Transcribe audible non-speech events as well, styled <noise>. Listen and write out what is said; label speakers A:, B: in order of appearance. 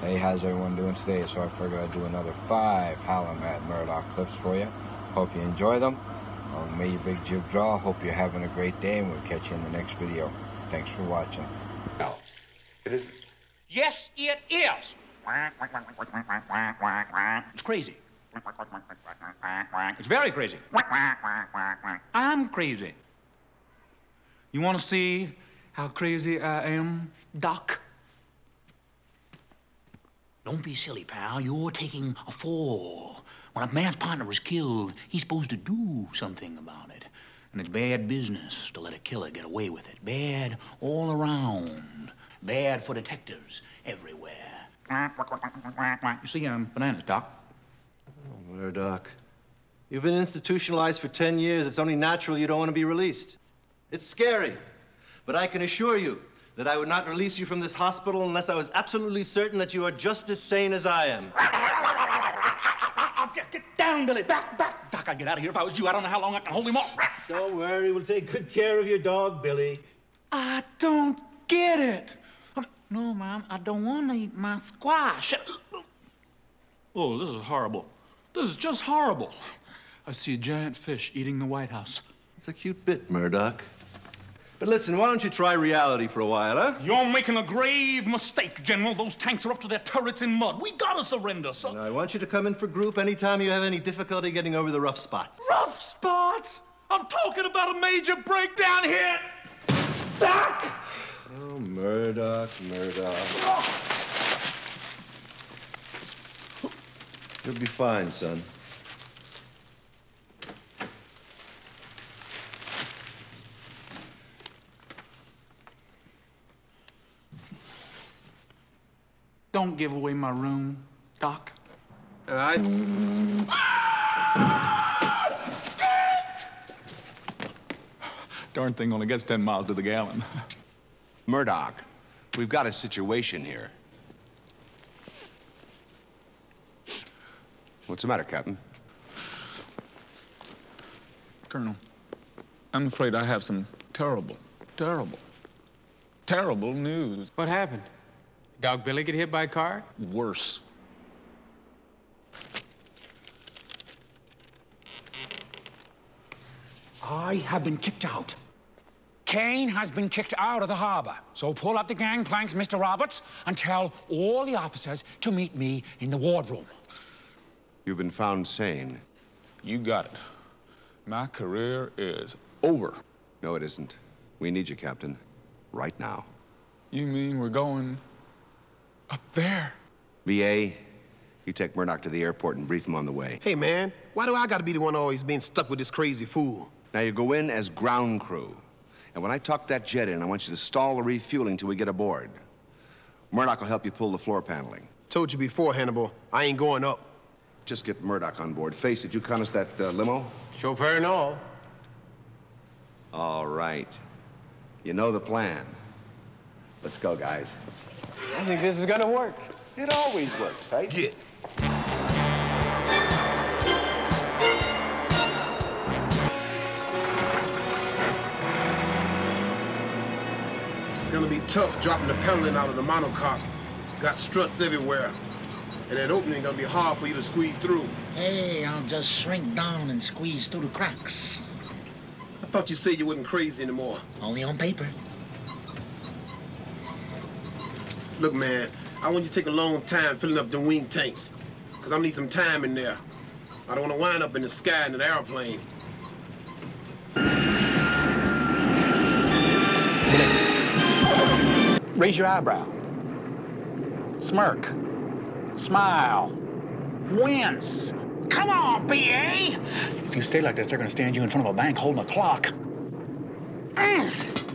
A: Hey, how's everyone doing today? So I figured I'd do another five Howlin' Mad Murdock clips for you. Hope you enjoy them. Um, may your big jib draw. Hope you're having a great day, and we'll catch you in the next video. Thanks for watching.
B: No, it isn't.
C: Yes, it is. It's crazy. It's very crazy. I'm crazy. You want to see how crazy I am, Doc? Don't be silly, pal. You're taking a fall. When a man's partner is killed, he's supposed to do something about it. And it's bad business to let a killer get away with it. Bad all around. Bad for detectives everywhere. You see, um, bananas, Doc.
D: Oh, where, Doc? you've been institutionalized for 10 years. It's only natural you don't want to be released. It's scary, but I can assure you that I would not release you from this hospital unless I was absolutely certain that you are just as sane as I am.
C: I'll just get down, Billy. Back, back. Doc, I'd get out of here if I was you. I don't know how long I can hold him off.
D: Don't worry, we'll take good care of your dog, Billy.
C: I don't get it. Oh, no, Mom, I don't want to eat my squash. Oh, this is horrible. This is just horrible. I see a giant fish eating the White House.
D: It's a cute bit, Murdock. But listen, why don't you try reality for a while, huh?
C: You're making a grave mistake, General. Those tanks are up to their turrets in mud. We gotta surrender, so.
D: Now, I want you to come in for group anytime you have any difficulty getting over the rough spots.
C: Rough spots? I'm talking about a major breakdown here. Doc!
D: Oh, Murdock, Murdock. Oh. You'll be fine, son.
C: Don't give away my room, Doc.
B: And <laughs> I.
C: Darn thing only gets 10 miles to the gallon. <laughs>
B: Murdock, we've got a situation here. What's the matter, Captain?
C: Colonel, I'm afraid I have some terrible, terrible, terrible news.
E: What happened? Dog Billy get hit by a car?
C: Worse. I have been kicked out. Kane has been kicked out of the harbor. So pull up the gangplanks, Mr. Roberts, and tell all the officers to meet me in the wardroom.
B: You've been found sane.
C: You got it. My career is over.
B: No, it isn't. We need you, Captain. Right now.
C: You mean we're going up there?
B: B.A., you take Murdock to the airport and brief him on the way.
F: Hey, man, why do I gotta be the one always being stuck with this crazy fool?
B: Now you go in as ground crew. And when I talk that jet in, I want you to stall the refueling till we get aboard. Murdock will help you pull the floor paneling.
F: Told you before, Hannibal, I ain't going up.
B: Just get Murdock on board. Face it, you count us that uh, limo?
E: Chauffeur and all.
B: All right. You know the plan. Let's go, guys.
E: I think this is gonna work.
B: It always works, right?
F: Get. It's gonna be tough dropping the paneling out of the monocoque. Got struts everywhere. And that opening gonna be hard for you to squeeze through.
G: Hey, I'll just shrink down and squeeze through the cracks.
F: I thought you said you wasn't crazy anymore.
G: Only on paper.
F: Look, man, I want you to take a long time filling up the wing tanks. Cause I need some time in there. I don't wanna wind up in the sky in an airplane.
C: Raise your eyebrow. Smirk. Smile. Wince. Come on, B.A. If you stay like this, they're gonna stand you in front of a bank holding a clock. Mm.